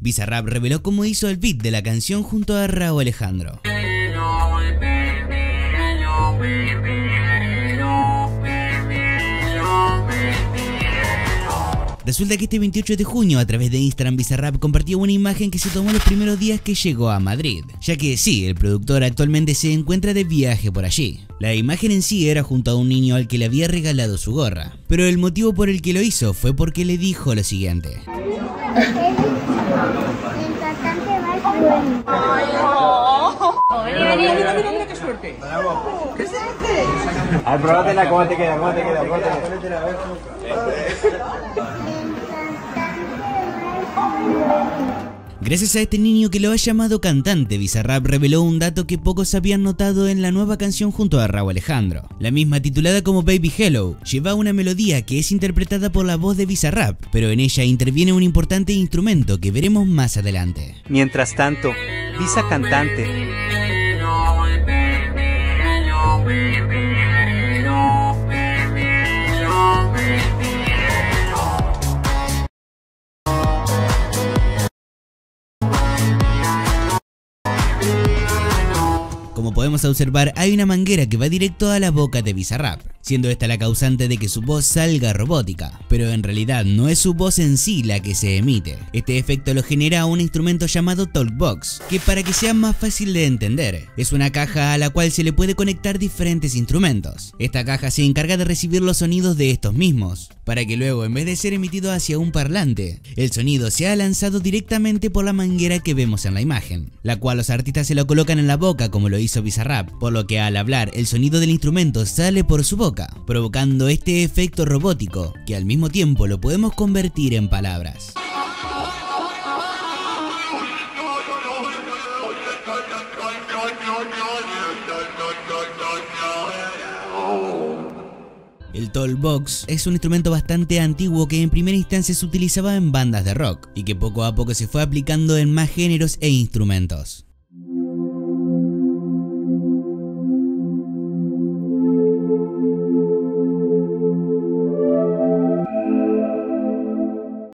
Bizarrap reveló cómo hizo el beat de la canción junto a Raúl Alejandro. Resulta que este 28 de junio a través de Instagram Bizarrap compartió una imagen que se tomó los primeros días que llegó a Madrid, ya que sí, el productor actualmente se encuentra de viaje por allí. La imagen en sí era junto a un niño al que le había regalado su gorra, pero el motivo por el que lo hizo fue porque le dijo lo siguiente. mira, mira qué suerte. ¿Qué se hace? A ver, probátela, ¿cómo te queda? ¿Cómo te queda? ¿Cómo te queda? Gracias a este niño que lo ha llamado cantante, Bizarrap reveló un dato que pocos habían notado en la nueva canción junto a Raúl Alejandro. La misma titulada como Baby Hello, lleva una melodía que es interpretada por la voz de Bizarrap, pero en ella interviene un importante instrumento que veremos más adelante. Mientras tanto, Visa Cantante Como podemos observar, hay una manguera que va directo a la boca de Bizarrap, siendo esta la causante de que su voz salga robótica, pero en realidad no es su voz en sí la que se emite. Este efecto lo genera un instrumento llamado Talkbox, que para que sea más fácil de entender, es una caja a la cual se le puede conectar diferentes instrumentos. Esta caja se encarga de recibir los sonidos de estos mismos, para que luego en vez de ser emitido hacia un parlante, el sonido sea lanzado directamente por la manguera que vemos en la imagen, la cual los artistas se lo colocan en la boca como lo hizo Bizarrap, por lo que al hablar el sonido del instrumento sale por su provocando este efecto robótico, que al mismo tiempo lo podemos convertir en palabras. El Tollbox es un instrumento bastante antiguo que en primera instancia se utilizaba en bandas de rock y que poco a poco se fue aplicando en más géneros e instrumentos.